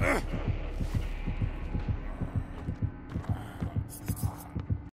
Ugh.